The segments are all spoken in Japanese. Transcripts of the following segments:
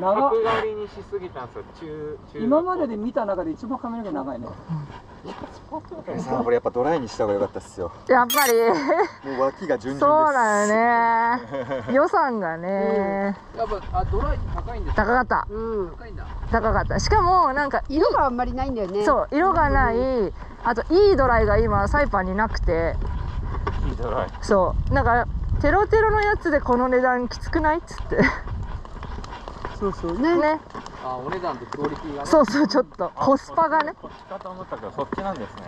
長っ。角刈りにしすぎたんですよ。中中今までで見た中で一番髪の毛長いね。さあこれやっぱドライにした方が良かったっすよ。やっぱり。もう脇が順そう々だよね。予算がね、やっぱあドライって高いんです高かった。うん。高いんだ。高かった。しかもなんか色があんまりないんだよね。そう色がない。あといいドライが今サイパンになくて。いいドライ。そう。なんかテロテロのやつでこの値段きつくないっつってそうそう。ね。ね。あお値段とクオリティがね。そうそうちょっと。コスパがね。こっちかと思ったけどそっちなんですね。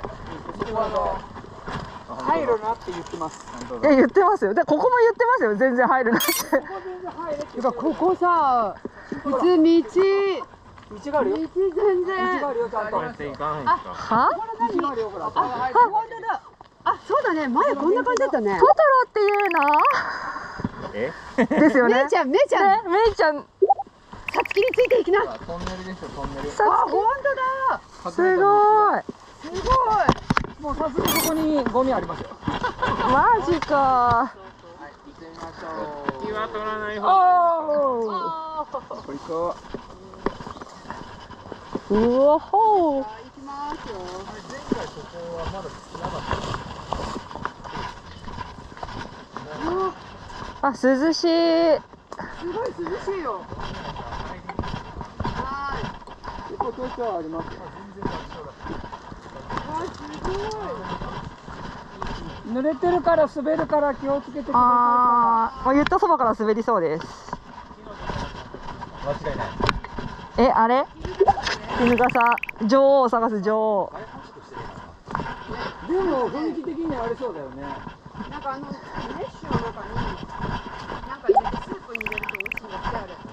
入るなって言ってます。いや言ってますよ。でここも言ってますよ。全然入るなって。てかここさ普通道道。道があるよ。全道然があるよちゃんと。これっていかないんですか？は？道があるよほら。あ本当だ。あそうだね。前こんな感じだったね。トトロっていうえ？のですよね。めいちゃんめいちゃん。ねめいちゃんきについていきな。あトンネルですよトンネル。さ本当だ。すごい。すごい。もう早速そこにゴミありますよ。マジか。行ってみましょ気は取らない方おおこれ行こうわほう行きますよあ涼しい。すごい涼しいよ。はいう結構東京はありますよ。わすごい。濡れてるから滑るから気をつけてくださあーもう言ったそばから滑りそうです。間違いないえあれ？絹笠女王を探す女王。いでも雰囲気的にはありそうだよね。なんかあのメッシュの中になんか入れてスープに入れると美味しいんだってあれ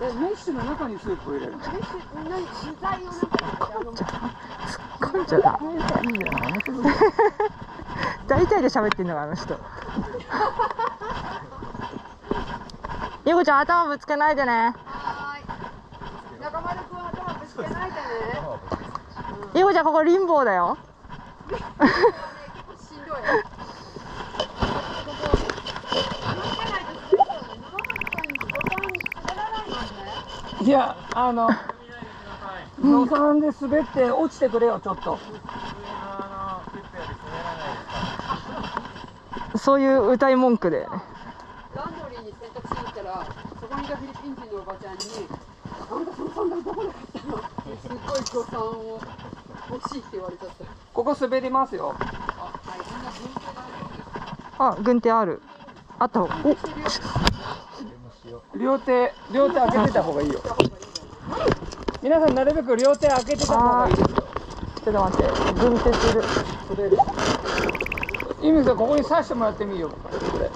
えメッシュの中にスープを入れるの？メッシュ何具材をなんか入れてあのこん。ちゃだ大体で喋ってんのがあの人。ゆうこちゃん頭ぶつけないでね。はーい。中丸くん頭ぶつけないでね。ゆうこちゃんここリンボーだよ 結構しんどいここ気をつけないと滑るよね沼巻にボタン滑らないもんねいやあの野さんで滑って落ちてくれよちょっと。そういう歌い文句で。ランドリーに洗濯しに行ったらそこにいたフィリピン人のおばちゃんに「あんたそのサンダルどこで買ったの?」すっごい予算を欲しいって言われちゃったここ滑りますよ。あ軍手ある。あった方が。お両手両手開けてた方がいいよ。皆さんなるべく両手開けてた方がいいですよ。ちょっと待って。軍手する。滑る意味でここに刺してもらってみよう。これ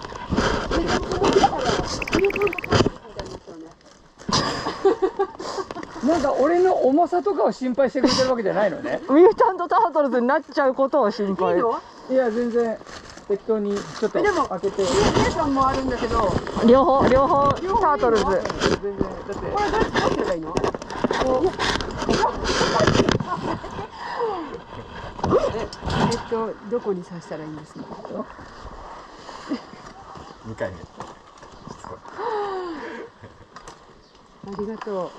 なんか俺の重さとかを心配してくれてるわけじゃないのね。ミュータントタートルズになっちゃうことを心配。いいの？いや全然適当にちょっとでも開けて。姉さんもあるんだけど。こ両方両方タートルズ。全然だってれどうやって使ってればいいの？ええっとどこに刺したらいいんですか？2回目。ありがと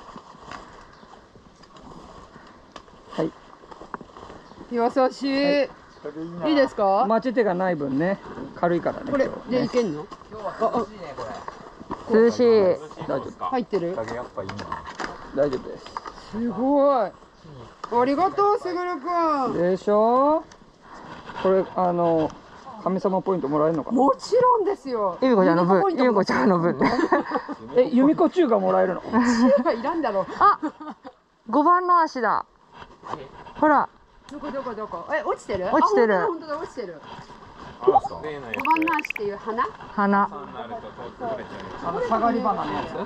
はい、う優しい、い、いですか？待ち手がない分ね軽いからねこれ今日ね。でいけんの？涼しい。大丈夫入ってる？影やっぱいいな。大丈夫です。すごい。ありがとうすぐるくん。でしょ？これあの神様ポイントもらえるのかな？もちろんですよ。ゆみこちゃんの分。ゆみこちゃんの分。ね え由美子中がもらえるの？中華いらんだろ。あ5番の足だ。ほらどこどこどこ？え落ちてる？落ちてる。あ本当だ落ちてる。例のや五番の足っていう花？花。あの下がり花のやつ。うん。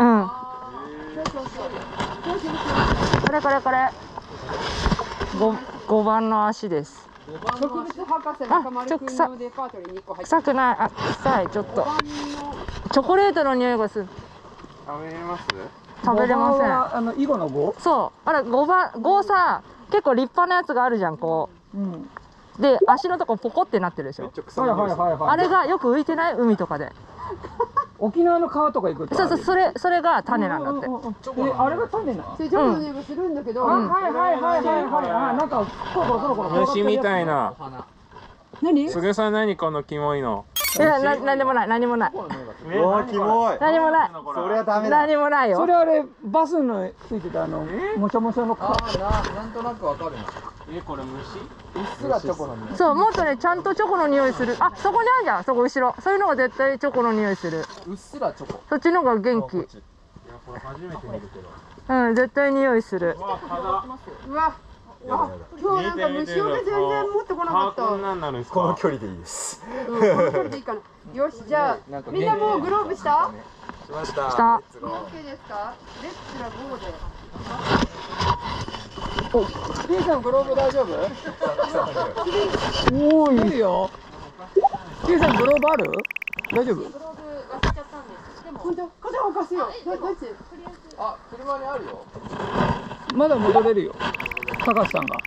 そうそうそうそう。そうこれこれこれ。5, 5番の足です。植物博士中丸くんのデパートに2個入って臭くない。あ臭いちょっと。5チョコレートの匂いがする。食べれます？食べれません。はあの囲碁の碁？そう。あれ5番5さ結構立派なやつがあるじゃんこう。ん。うで足のとこポコってなってるでしょ。めっちゃ臭はいいはいはいはい。あれがよく浮いてない海とかで。沖縄の川とか行くとそうそうそれそれが種なんだって。うんうんうんえあれが種なの？でチョコの匂いがするんだけど、あはいはいはいはいはいあなん。かコロコロコロコロ虫みたいな。何すぐさん何このキモいの？いやな何でもない何もない。うわキモい。何もない。それはダメだ。何もないよ。それあれバスのついてたあのもちょもちょの川えこれ虫？そうもっとねちゃんとチョコの匂いする。あそこにあるじゃんそこ後ろ。そういうのが絶対チョコの匂いする。うっすらチョコ。そっちの方が元気。いやこれ初めて見るけどうん絶対匂いする。うわうわあ今日なんか虫よけ全然持ってこなかった。こんなんなるんですかこの距離でいいです。うん、この距離でいいかな。よし、じゃあ、みんなもうグローブした？しました。した。ですか？レッツラゴーで。ピーさんグローブ。大丈夫？おおいいよ。ピーさんグローブある？大丈夫？本当、肩を貸すよ。どどっち？まだ戻れるよ高橋さんが。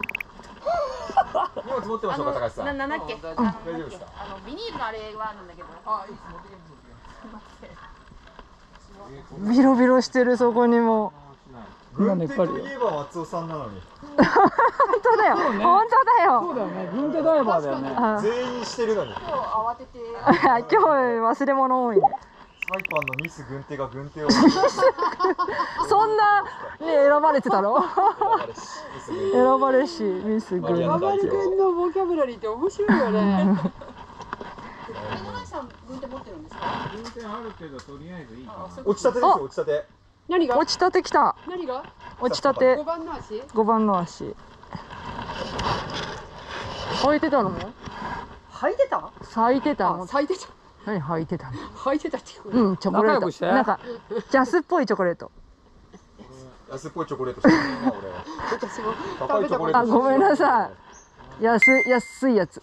荷物持ってましょうか高橋さん。ななんだっけ、大丈夫ですか？あのビニールのあれはあるんだけど。ビロビロしてるそこにも。今ねやっぱりよいえば松尾さんなのに。本当だよ。本当だよ。そうだよね。軍手ダイバーだよね。あ全員してるのに。今日慌てて。今日忘れ物多いねサイパンのミス軍手が軍手を。そんなね選ばれてたの？選ばれしミスグあまり君のボキャブラリーって面白いよね。え野中さん軍手持ってるんですか？全然あるけどとりあえずいいかな。落ちたてですよ落ちたて。何が？落。ちたてきた。何が？落ちたて。五番の足？5番の足。履いてたの？履いてた？咲いてた咲いてた。何履いてたの？履いてたっていう。うんチョコレート。仲良くして？なんかジャスっぽいチョコレート。安っぽいチョコレートしてるな俺。私も。高いチョコレートあごめんなさい。安安いやつ